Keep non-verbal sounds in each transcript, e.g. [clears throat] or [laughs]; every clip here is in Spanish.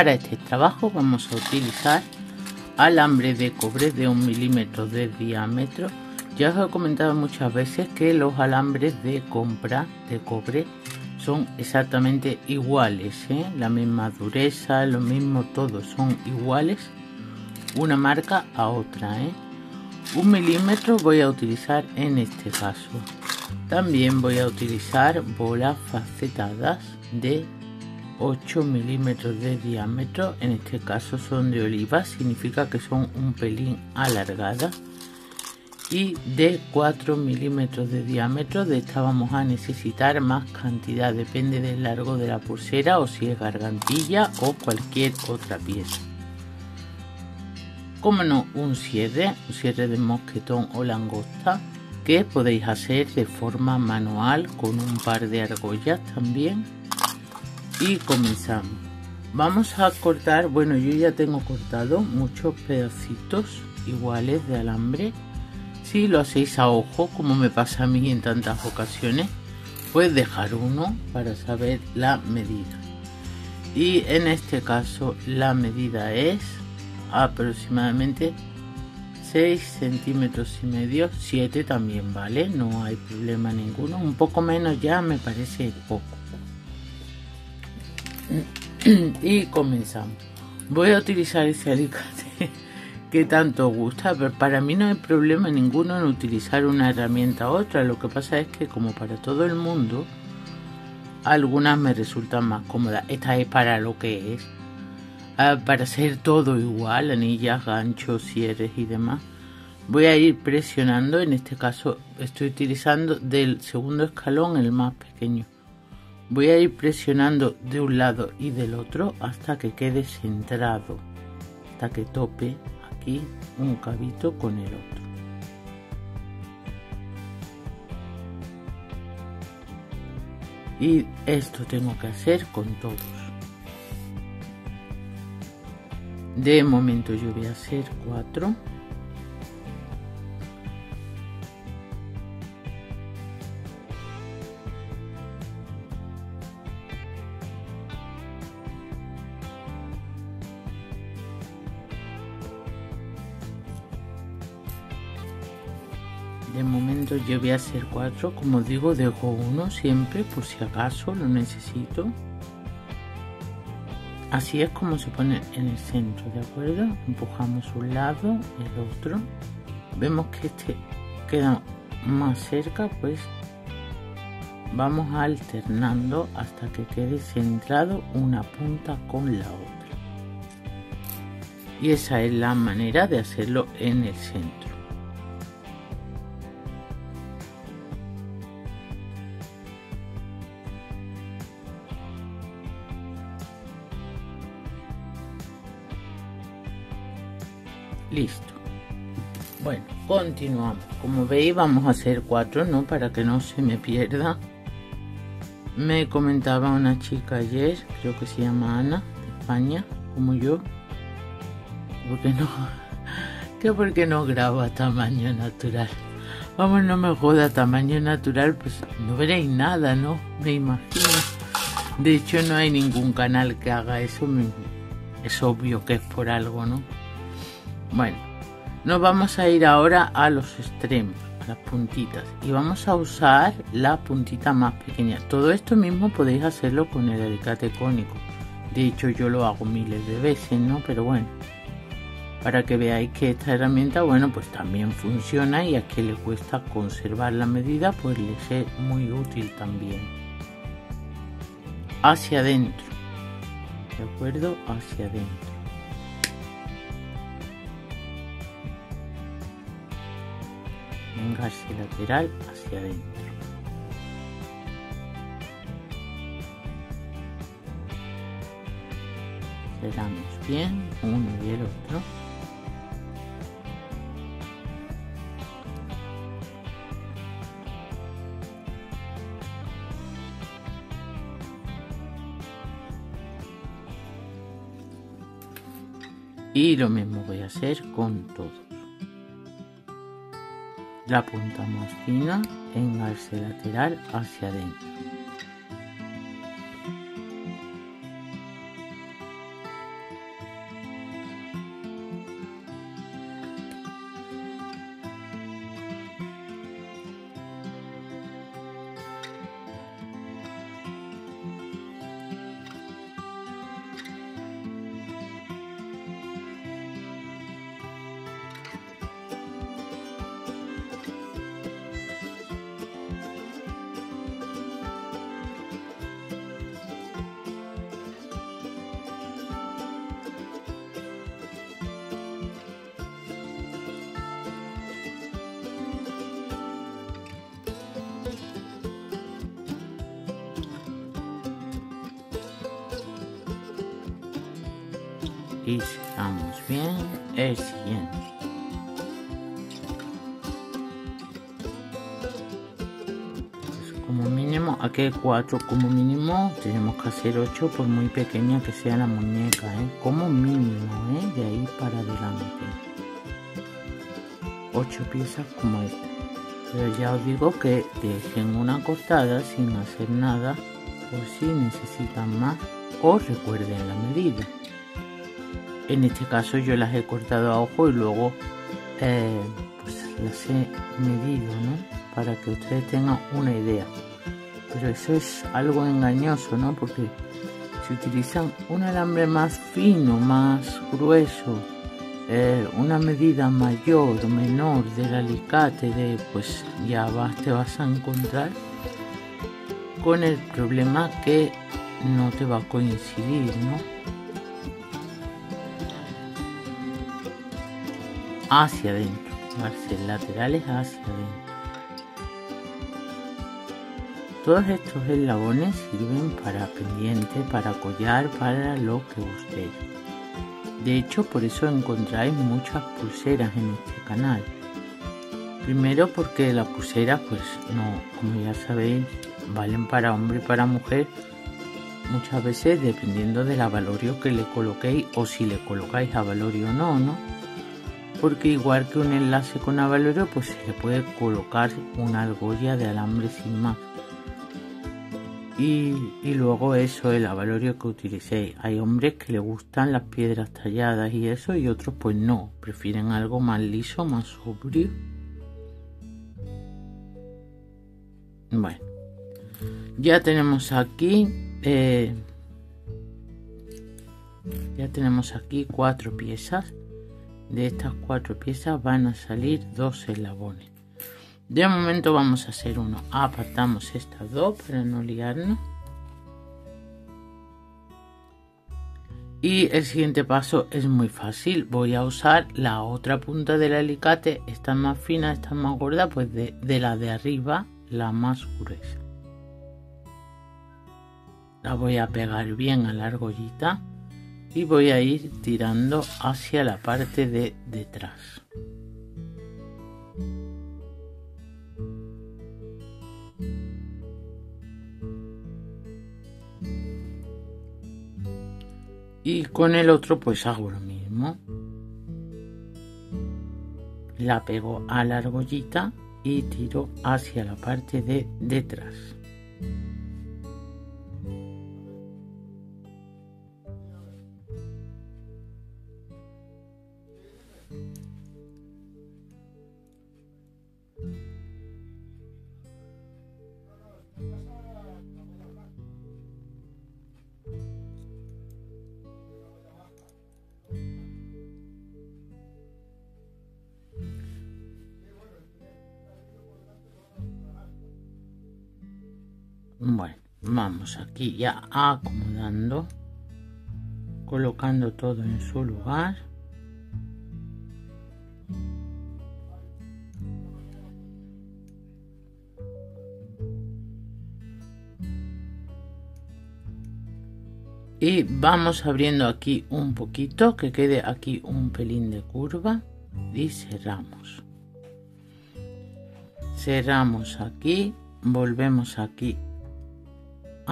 Para este trabajo vamos a utilizar alambre de cobre de un milímetro de diámetro. Ya os he comentado muchas veces que los alambres de compra de cobre son exactamente iguales, ¿eh? la misma dureza, lo mismo, todos son iguales, una marca a otra. ¿eh? Un milímetro voy a utilizar en este caso. También voy a utilizar bolas facetadas de 8 milímetros de diámetro, en este caso son de oliva, significa que son un pelín alargadas y de 4 milímetros de diámetro de esta vamos a necesitar más cantidad depende del largo de la pulsera o si es gargantilla o cualquier otra pieza. Como no un cierre un cierre de mosquetón o langosta que podéis hacer de forma manual con un par de argollas también y comenzamos vamos a cortar bueno yo ya tengo cortado muchos pedacitos iguales de alambre si lo hacéis a ojo, como me pasa a mí en tantas ocasiones, pues dejar uno para saber la medida. Y en este caso la medida es aproximadamente 6 centímetros y medio, 7 también vale, no hay problema ninguno. Un poco menos ya me parece poco. [clears throat] y comenzamos. Voy a utilizar ese alicate [laughs] que tanto gusta, pero para mí no hay problema ninguno en utilizar una herramienta u otra. Lo que pasa es que como para todo el mundo, algunas me resultan más cómodas. Esta es para lo que es. Ah, para hacer todo igual, anillas, ganchos, cierres y demás. Voy a ir presionando, en este caso estoy utilizando del segundo escalón el más pequeño. Voy a ir presionando de un lado y del otro hasta que quede centrado, hasta que tope aquí un cabito con el otro. Y esto tengo que hacer con todos. De momento yo voy a hacer cuatro. Yo voy a hacer cuatro como digo dejo uno siempre por si acaso lo necesito. Así es como se pone en el centro de acuerdo empujamos un lado el otro. Vemos que este queda más cerca pues vamos alternando hasta que quede centrado una punta con la otra. Y esa es la manera de hacerlo en el centro listo. Bueno continuamos. Como veis vamos a hacer cuatro no para que no se me pierda. Me comentaba una chica ayer creo que se llama Ana de España como yo. Porque no [laughs] que porque no grabo a tamaño natural. Vamos no me joda tamaño natural pues no veréis nada no me imagino. De hecho no hay ningún canal que haga eso es obvio que es por algo no bueno, nos vamos a ir ahora a los extremos, a las puntitas. Y vamos a usar la puntita más pequeña. Todo esto mismo podéis hacerlo con el alicate cónico. De hecho yo lo hago miles de veces, ¿no? Pero bueno, para que veáis que esta herramienta, bueno, pues también funciona y a quien le cuesta conservar la medida, pues les es muy útil también. Hacia adentro, ¿de acuerdo? Hacia adentro. Lateral hacia adentro. Cerramos bien uno y el otro. Y lo mismo voy a hacer con todo la punta más fina engarce lateral hacia adentro y cerramos bien el siguiente como mínimo aquí hay cuatro como mínimo tenemos que hacer ocho por muy pequeña que sea la muñeca ¿eh? como mínimo ¿eh? de ahí para adelante ocho piezas como esta pero ya os digo que dejen una cortada sin hacer nada por si necesitan más o recuerden la medida en este caso yo las he cortado a ojo y luego eh, pues las he medido ¿no? para que ustedes tengan una idea pero eso es algo engañoso ¿no? porque si utilizan un alambre más fino más grueso eh, una medida mayor o menor del alicate de pues ya vas, te vas a encontrar con el problema que no te va a coincidir ¿no? Hacia adentro marcel laterales hacia adentro todos estos eslabones sirven para pendiente para collar para lo que gustéis de hecho, por eso encontráis muchas pulseras en este canal. Primero porque las pulseras, pues no, como ya sabéis, valen para hombre y para mujer. Muchas veces dependiendo del avalorio que le coloquéis o si le colocáis avalorio o no, ¿no? Porque igual que un enlace con avalorio, pues se le puede colocar una argolla de alambre sin más. Y, luego eso, el avalorio que utilicéis. Hay hombres que les gustan las piedras talladas y eso y otros pues no. Prefieren algo más liso, más sobrio. Bueno, ya tenemos aquí... Eh, ya tenemos aquí cuatro piezas. De estas cuatro piezas van a salir dos eslabones. De momento vamos a hacer uno. Apartamos estas dos para no liarnos. Y el siguiente paso es muy fácil. Voy a usar la otra punta del alicate. Esta más fina, esta más gorda, pues de, de la de arriba, la más gruesa. La voy a pegar bien a la argollita y voy a ir tirando hacia la parte de detrás. y con el otro pues hago lo mismo la pego a la argollita y tiro hacia la parte de detrás vamos aquí ya acomodando, colocando todo en su lugar. y vamos abriendo aquí un poquito que quede aquí un pelín de curva y cerramos cerramos aquí volvemos aquí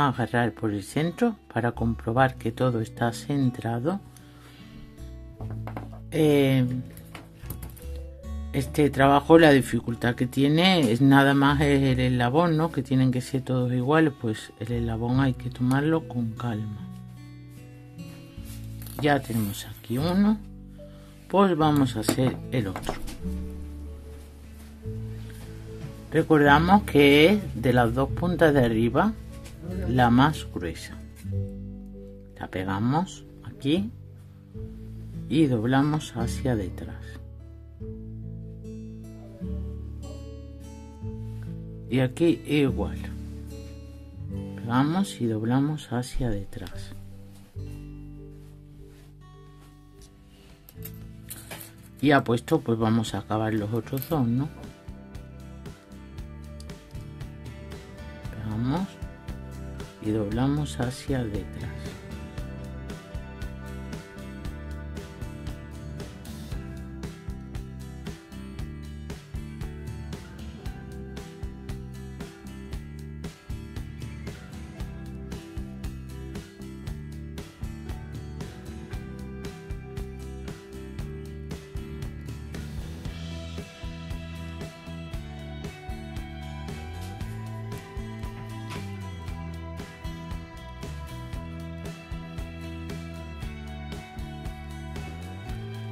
agarrar por el centro para comprobar que todo está centrado. Eh, este trabajo la dificultad que tiene es nada más el eslabón, ¿no? Que tienen que ser todos iguales, pues el eslabón hay que tomarlo con calma. Ya tenemos aquí uno, pues vamos a hacer el otro. Recordamos que es de las dos puntas de arriba la más gruesa. La pegamos aquí y doblamos hacia detrás. Y aquí igual. Pegamos y doblamos hacia detrás. Y a puesto pues vamos a acabar los otros dos no pegamos y doblamos hacia detrás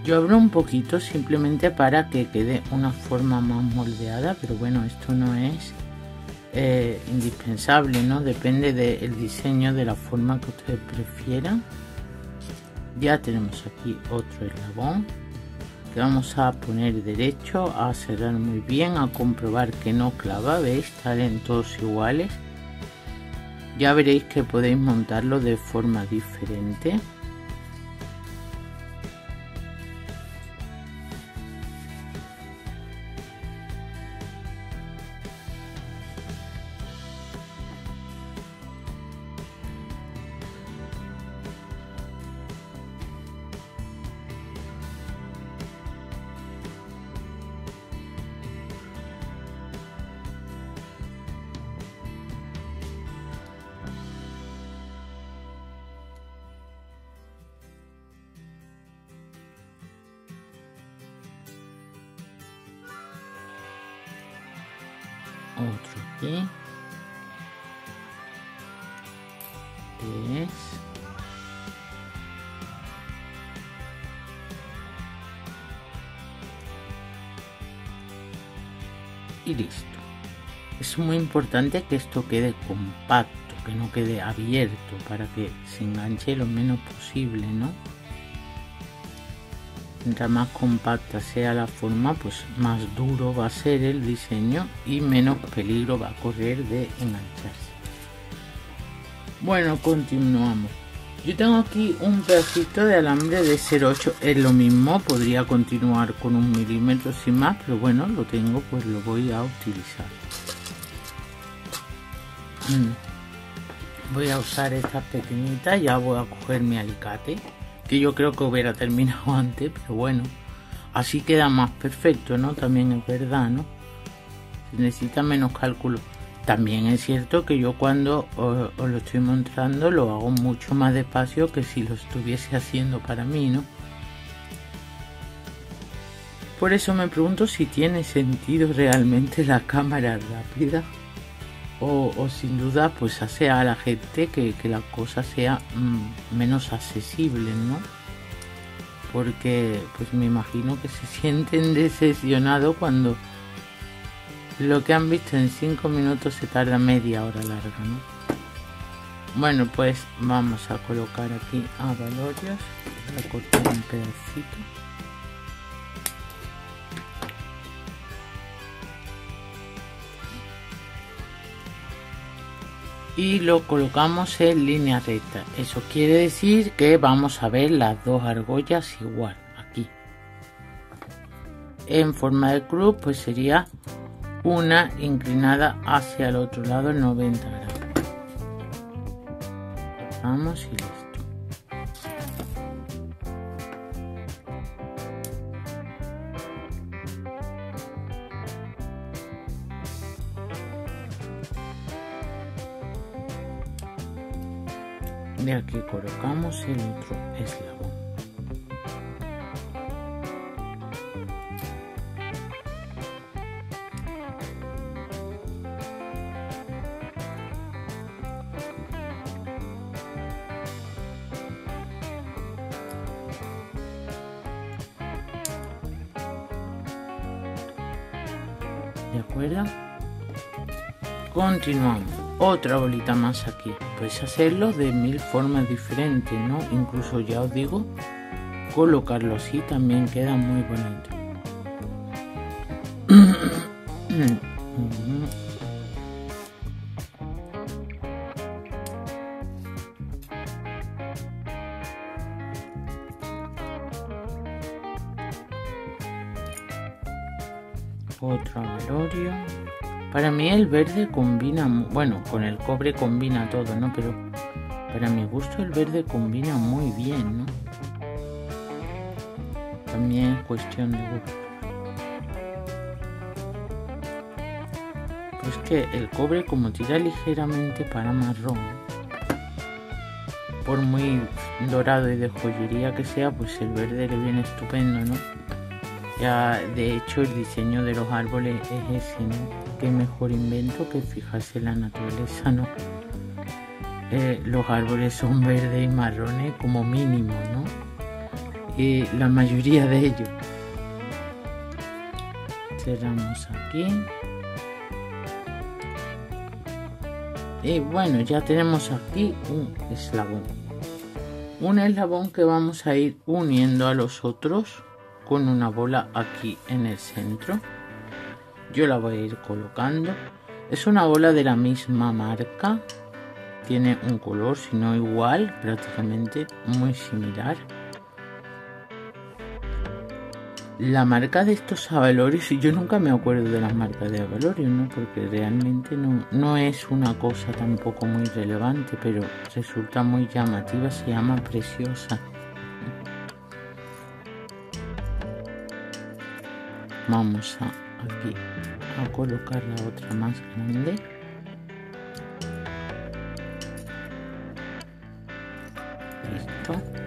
Yo abro un poquito simplemente para que quede una forma más moldeada, pero bueno, esto no es eh, indispensable, ¿no? Depende del diseño, de la forma que ustedes prefieran. Ya tenemos aquí otro eslabón que vamos a poner derecho, a cerrar muy bien, a comprobar que no clava, ¿veis? Salen todos iguales. Ya veréis que podéis montarlo de forma diferente. Otro aquí. Tres. Y listo. Es muy importante que esto quede compacto que no quede abierto para que se enganche lo menos posible no Mientras más compacta sea la forma, pues más duro va a ser el diseño y menos peligro va a correr de engancharse. Bueno, continuamos. Yo tengo aquí un pedacito de alambre de 0,8, es lo mismo, podría continuar con un milímetro sin más, pero bueno, lo tengo, pues lo voy a utilizar. Mm. Voy a usar esta pequeñita, ya voy a coger mi alicate que yo creo que hubiera terminado [laughs] antes, pero bueno, así queda más perfecto, ¿no? También es verdad, ¿no? Se necesita menos cálculo. También es cierto que yo cuando os, lo estoy mostrando lo hago mucho más despacio que si lo estuviese haciendo para mí, ¿no? Por eso me pregunto si tiene sentido realmente la cámara rápida o, sin duda pues hace a la gente que, la cosa sea mm, menos accesible, ¿no? Porque pues me imagino que se [laughs] sienten decepcionados cuando lo que han visto en 5 minutos se tarda media hora larga, ¿no? Bueno, pues vamos a colocar aquí a Valorios, a cortar un pedacito. Y lo colocamos en línea recta. Eso quiere decir que vamos a ver las dos argollas igual aquí. En forma de cruz pues sería una inclinada hacia el otro lado en 90 grados. Vamos y listo. De aquí colocamos el otro eslabón. ¿De acuerdo? Continuamos. Otra bolita más aquí puedes hacerlo de mil formas diferentes no incluso ya os digo colocarlo así también queda muy bonito el verde combina, bueno, con el cobre combina todo, ¿no? Pero para mi gusto el verde combina muy bien, ¿no? También es cuestión de gusto. Pues que el cobre como tira ligeramente para marrón, por muy dorado y de joyería que sea, pues el verde le viene estupendo, ¿no? Ya, de hecho, el diseño de los árboles es ese, ¿no? qué mejor invento que fijarse la naturaleza, ¿no? Eh, los árboles son verdes y marrones como mínimo, ¿no? eh, la mayoría de ellos. Cerramos aquí. Y bueno, ya tenemos aquí un eslabón. Un eslabón que vamos a ir uniendo a los otros con una bola aquí en el centro. Yo la voy a ir colocando. Es una bola de la misma marca. Tiene un color, si no igual, prácticamente muy similar. La marca de estos Avalorios, yo nunca me acuerdo de las marcas de Avalorios, ¿no? Porque realmente no, no es una cosa tampoco muy relevante, pero resulta muy llamativa, se llama Preciosa. Vamos a aquí a colocar la otra más grande. Listo.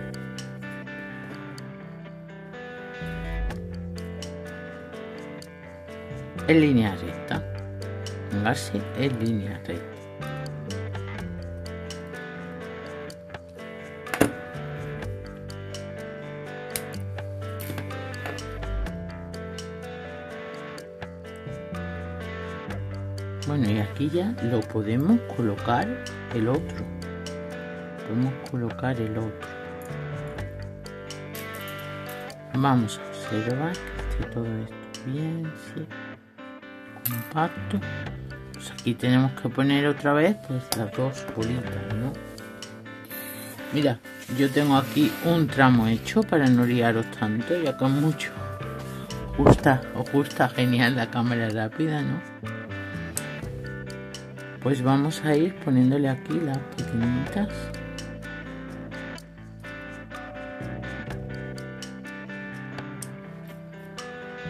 en línea recta. Póngase en línea recta. Ya lo podemos colocar el otro. Podemos colocar el otro. Vamos a observar que esté todo esto bien, ¿sí? compacto pues aquí tenemos que poner otra vez pues las dos bolitas ¿no? mira yo tengo aquí un tramo hecho para no liaros tanto ya con mucho gusta os gusta genial la cámara rápida ¿no? Pues vamos a ir poniéndole aquí las pequeñitas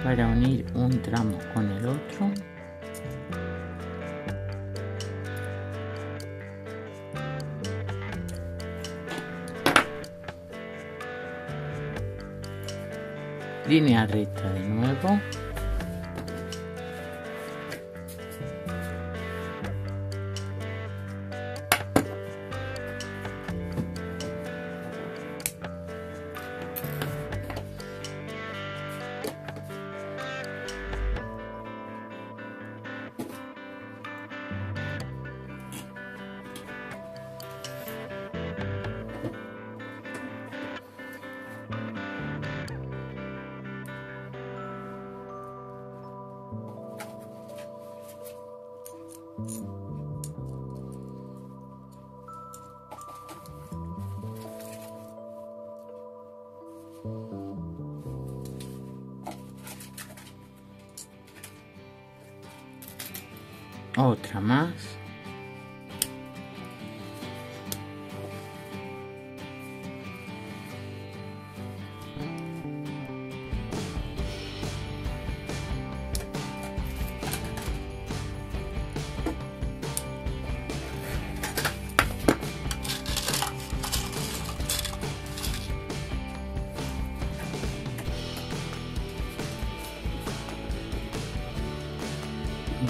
para unir un tramo con el otro. Línea recta de nuevo otra más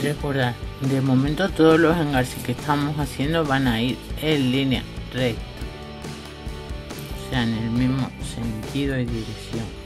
recordar de momento todos los engarces que estamos haciendo van a ir en línea recta. O sea en el mismo sentido y dirección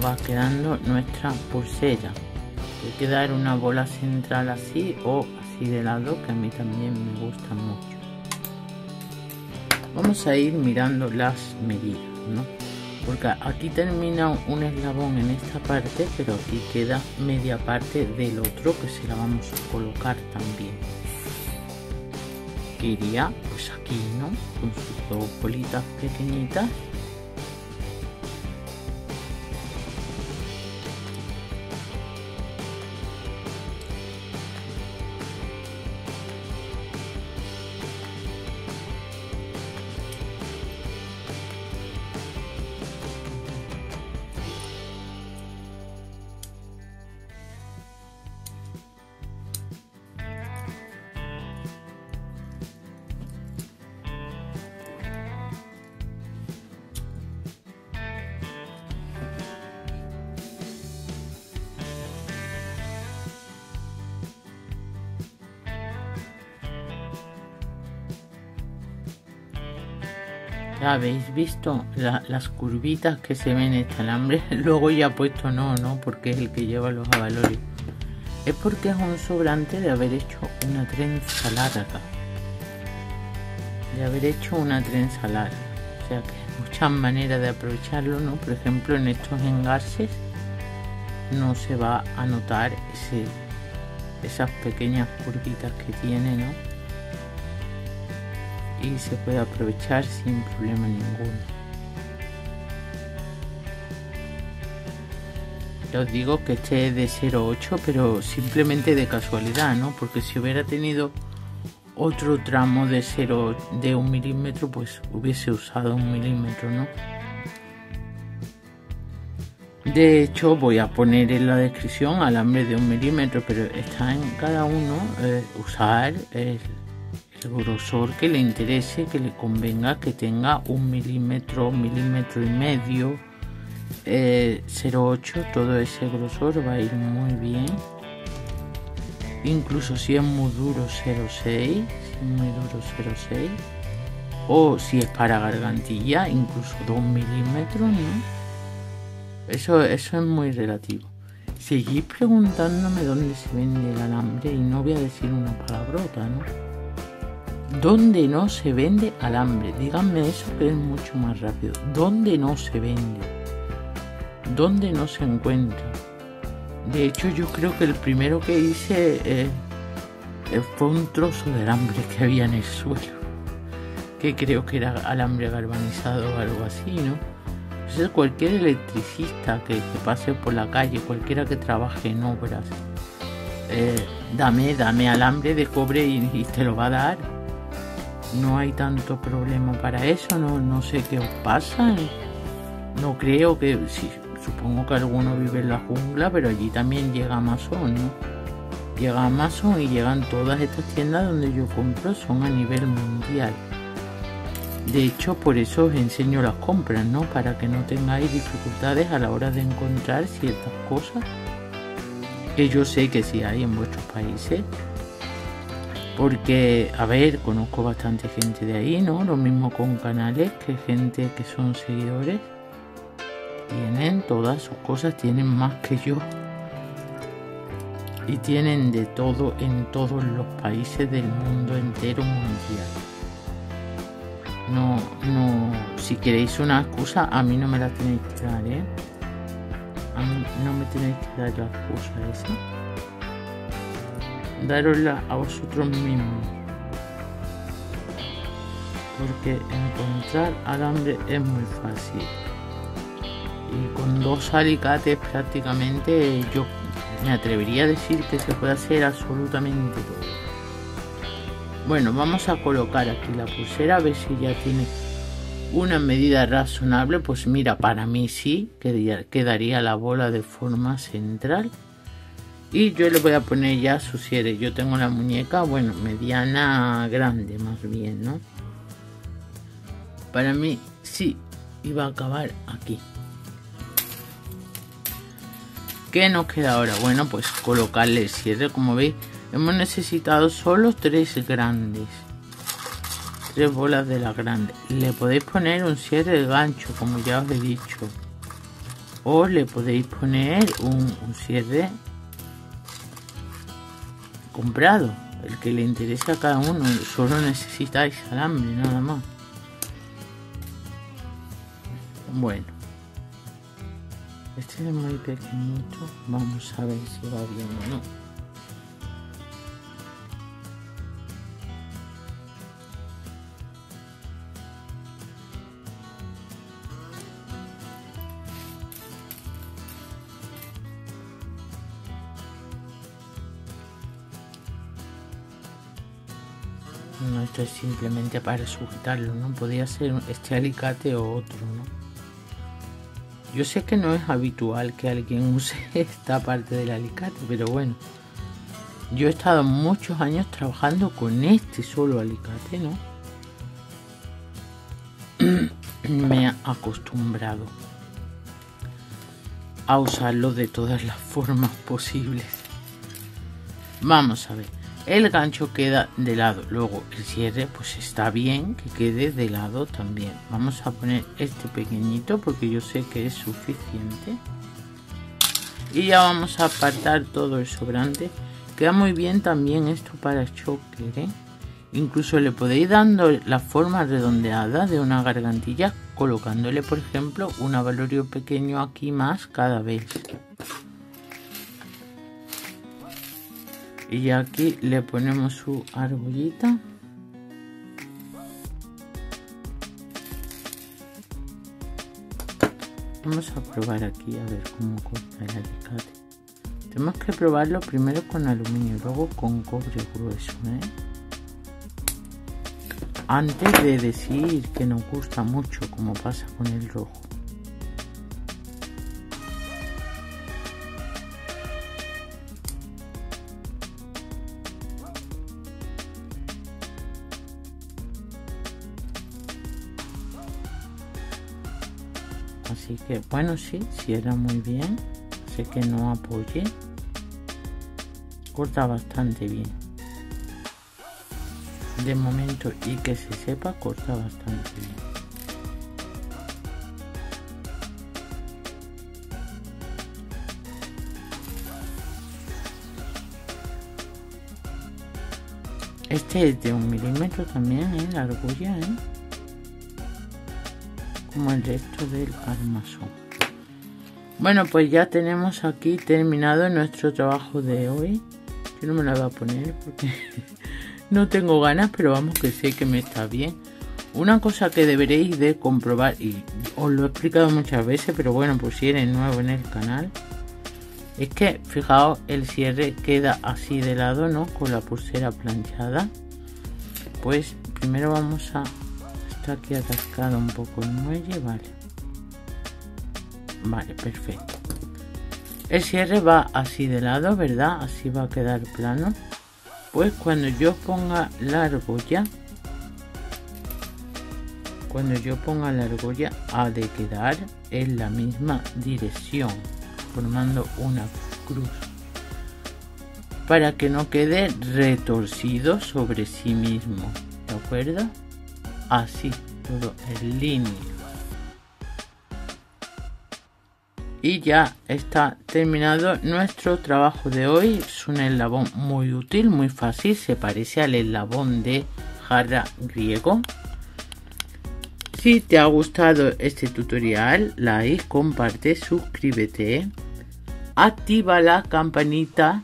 va quedando nuestra pulsera. Que quedar una bola central así o así de lado que a mí también me gusta mucho. Vamos a ir mirando las medidas ¿no? porque aquí termina un eslabón en esta parte pero aquí queda media parte del otro que se la vamos a colocar también. Que iría pues aquí no con sus dos bolitas pequeñitas Ya habéis visto las curvitas que se ven en este alambre. [laughs] Luego ya puesto no, no, porque es el que lleva los avalorios. Es porque es un sobrante de haber hecho una trenza larga. De haber hecho una trenza larga. O sea que hay muchas maneras de aprovecharlo, ¿no? Por ejemplo, en estos engarces no se va a notar esas pequeñas curvitas que tiene, ¿no? Y se puede aprovechar sin problema ninguno. Os digo que este es de 0,8 pero simplemente de casualidad, ¿no? Porque si hubiera tenido otro tramo de 0 de un milímetro pues hubiese usado un milímetro, ¿no? De hecho voy a poner en la descripción alambre de un milímetro pero está en cada uno eh, usar el el grosor que le interese, que le convenga, que tenga un milímetro, milímetro y medio, 0,8, eh, todo ese grosor va a ir muy bien. Incluso si es muy duro 0,6, muy duro 0,6. O si es para gargantilla, incluso 2 milímetros, ¿no? Eso, eso es muy relativo. Seguís preguntándome dónde se vende el alambre y no voy a decir una palabrota, ¿no? ¿Dónde no se vende alambre? Díganme eso que es mucho más rápido. ¿Dónde no se vende? ¿Dónde no se encuentra? De hecho, yo creo que el primero que hice eh, eh, fue un trozo de alambre que había en el [laughs] suelo. Que creo que era alambre galvanizado o algo así, ¿no? Entonces, cualquier electricista que, pase por la calle, cualquiera que trabaje en obras, eh, dame, dame alambre de cobre y te lo va a dar no hay tanto problema para eso, no, no sé qué os pasa. No creo que, sí, supongo que alguno vive en la jungla, pero allí también llega Amazon, ¿no? Llega Amazon y llegan todas estas tiendas donde yo compro, son a nivel mundial. De hecho, por eso os enseño las compras, ¿no? Para que no tengáis dificultades a la hora de encontrar ciertas cosas que yo sé que sí hay en vuestros países porque, a ver, conozco bastante gente de ahí, ¿no? Lo mismo con canales, que gente que son seguidores. Tienen todas sus cosas, tienen más que yo. Y tienen de todo en todos los países del mundo entero mundial. No, no, si queréis una excusa, a mí no me la tenéis que dar, ¿eh? A mí no me tenéis que dar la excusa esa darosla a vosotros mismos. Porque encontrar alambre es muy fácil. Y con dos alicates prácticamente yo me atrevería a decir que se puede hacer absolutamente todo. Bueno, vamos a colocar aquí la pulsera a ver si ya tiene una medida razonable. Pues mira, para mí sí, quedaría la bola de forma central y yo le voy a poner ya su cierre yo tengo la muñeca bueno mediana grande más bien no para mí sí iba a acabar aquí ¿Qué nos queda ahora? Bueno, pues colocarle el cierre. Como veis, hemos necesitado solo tres grandes. Tres bolas de la grande. Le podéis poner un cierre de gancho, como ya os he dicho. O le podéis poner un, un cierre comprado, el que le interesa a cada uno, solo necesitáis alambre, nada más. Bueno, este es muy pequeñito, vamos a ver si va bien o no. Es simplemente para sujetarlo, ¿no? Podría ser este alicate o otro, ¿no? Yo sé que no es habitual que alguien [laughs] use esta parte del alicate, pero bueno. Yo he estado muchos años trabajando con este solo alicate, ¿no? [clears throat] Me he acostumbrado a usarlo de todas las formas posibles. Vamos a ver. El gancho queda de lado. Luego el cierre pues está bien que quede de lado también. Vamos a poner este pequeñito porque yo sé que es suficiente. Y ya vamos a apartar todo el sobrante. Queda muy bien también esto para choker ¿eh? incluso le podéis dando la forma redondeada de una gargantilla colocándole por ejemplo un avalorio pequeño aquí más cada vez y aquí le ponemos su argollita vamos a probar aquí a ver cómo corta el alicate. Tenemos que probarlo primero con aluminio luego con cobre grueso ¿eh? antes de decir que nos gusta mucho como pasa con el rojo bueno sí cierra muy bien sé que no apoye corta bastante bien de momento y que se sepa corta bastante bien este es de un milímetro también ¿eh? la argolla ¿eh? Como el resto del armazón bueno pues ya tenemos aquí terminado nuestro trabajo de hoy. Yo no me la voy a poner porque [laughs] no tengo ganas pero vamos que sé que me está bien. Una cosa que deberéis de comprobar y os lo he explicado muchas veces pero bueno pues si eres nuevo en el canal es que fijaos el cierre queda así de lado no con la pulsera planchada. Pues primero vamos a aquí atascado un poco el muelle vale. Vale perfecto. El cierre va así de lado verdad así va a quedar plano. Pues cuando yo ponga la argolla cuando yo ponga la argolla ha de quedar en la misma dirección formando una cruz para que no quede retorcido sobre sí mismo de acuerdo así todo en línea. Y ya está terminado nuestro trabajo de hoy. Es un eslabón muy útil muy fácil. Se parece al eslabón de jarra griego. Si te ha gustado este tutorial like comparte suscríbete activa la campanita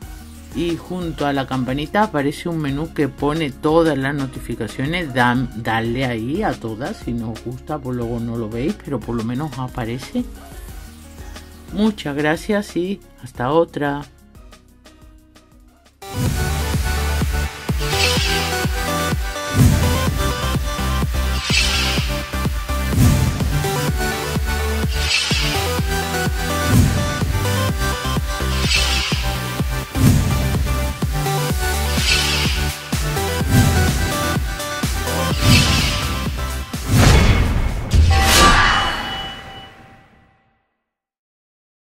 y junto a la campanita aparece un menú que pone todas las notificaciones. Dan, ahí a todas si no gusta, pues luego no lo veis, pero por lo menos aparece. Muchas gracias y hasta otra.